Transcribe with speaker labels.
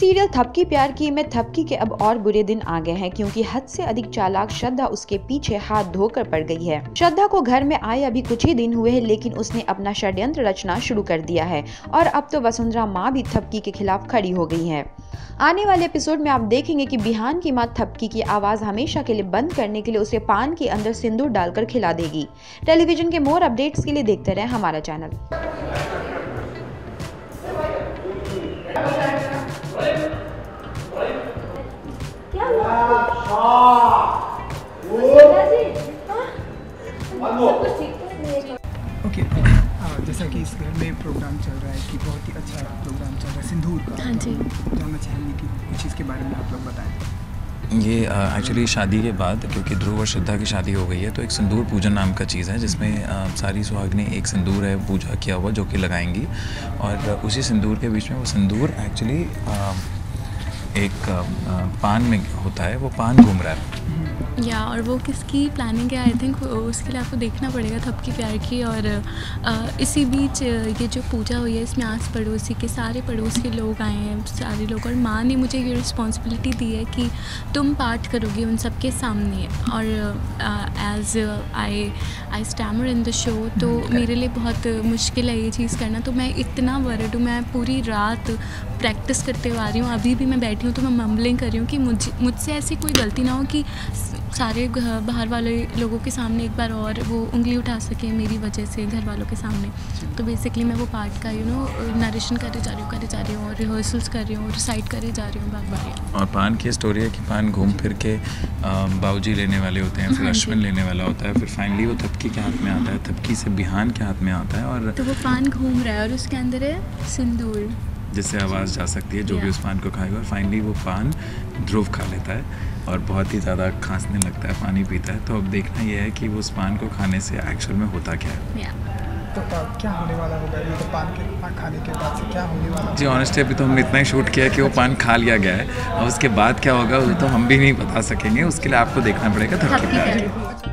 Speaker 1: Serial थपकी प्यार की, में थपकी के अब और बुरे दिन आ गए हैं, क्योंकि हद से अधिक चालाक श्रद्धा उसके पीछे हाथ धोकर पड़ गई है। श्रद्धा को घर में आए अभी कुछ ही दिन हुए हैं, लेकिन उसने अपना षड्यंत्र रचना शुरू कर दिया है, और अब तो वसुंधरा माँ भी थपकी के खिलाफ खड़ी हो गई है। आने वाले एपिसोड में आप देखेंगे कि बिहान की माँ थपकी की आवाज़ हमेशा के लिए बंद करने के लिए उसे पान के अंदर सिंदूर डालकर खिला देगी। टेलीविज़न के मोर अपडेट्स के लिए देखते रहे हमारा चैनल।
Speaker 2: ओके जैसा कि इस घर में प्रोग्राम चल रहा है कि बहुत ही अच्छा प्रोग्राम चल रहा है सिंदूर का.
Speaker 3: हाँ जी।
Speaker 2: तो जानना चाहेंगे कि कुछ इसके बारे में आप लोग बताएँ.
Speaker 4: ये एक्चुअली शादी के बाद क्योंकि ध्रुव और श्रद्धा की शादी हो गई है तो एक सिंदूर पूजन नाम का चीज़ है जिसमें अ, सारी सुहागनी एक सिंदूर है पूजा किया हुआ जो कि लगाएँगी. और उसी सिंदूर के बीच में वो सिंदूर एक्चुअली एक पान में होता है वो पान घूम रहा है।
Speaker 3: या और वो किसकी प्लानिंग है? आई थिंक उसके लिए आपको देखना पड़ेगा थपकी प्यार की और इसी बीच ये जो पूजा हुई है इसमें आस पड़ोसी के सारे पड़ोस के लोग आए हैं सारे लोग और माँ ने मुझे ये रिस्पॉन्सिबिलिटी दी है कि तुम पाठ करोगे उन सब के सामने। और as I I stammer in the show तो मेरे लिए बहुत मुश्किल है ये चीज़ करना तो मैं इतना वर्ड हूँ मैं पूरी रात प्रैक्टिस करते हुए आ रही हूँ अभी भी मैं बैठी हूँ तो मैं मम्बलिंग कर रही हूँ कि मुझे मुझसे ऐसी कोई गलती ना हो कि सारे बाहर वाले लोगों के सामने एक बार और वो उंगली उठा सके मेरी वजह से घर वालों के सामने। तो बेसिकली मैं वो पार्ट का यू नो नरेशन करे जा रही हूँ करे जा रही हूँ और रिहर्सल्स कर रही हूँ रिसाइट करे जा रही हूँ बार बार
Speaker 4: और पान की स्टोरी है कि पान घूम फिर के बाऊजी लेने वाले होते हैं फिर
Speaker 3: हाँ
Speaker 4: अश्विन लेने वाला होता है फिर फाइनली वो थपकी के हाथ में आता है थपकी से बिहान के हाथ में आता है और
Speaker 3: तो वो पान घूम रहा है और उसके अंदर है सिंदूर।
Speaker 4: जिससे आवाज़ जा सकती है जो भी उस पान को खाएगा। और फाइनली वो पान ध्रुव खा लेता है और बहुत ही ज़्यादा खांसने लगता है पानी पीता है। तो अब देखना यह है कि वो उस पान को खाने से एक्चुअल में होता क्या है।
Speaker 3: या
Speaker 2: तो क्या होने वाला होगा ये तो पान के पान खाने के बाद से क्या होने वाला
Speaker 4: जी ऑनेस्टली अभी तो हमने इतना ही शूट किया है कि वो पान खा लिया गया है। और उसके बाद क्या होगा वो तो हम भी नहीं बता सकेंगे। उसके लिए आपको देखना पड़ेगा
Speaker 3: प्यार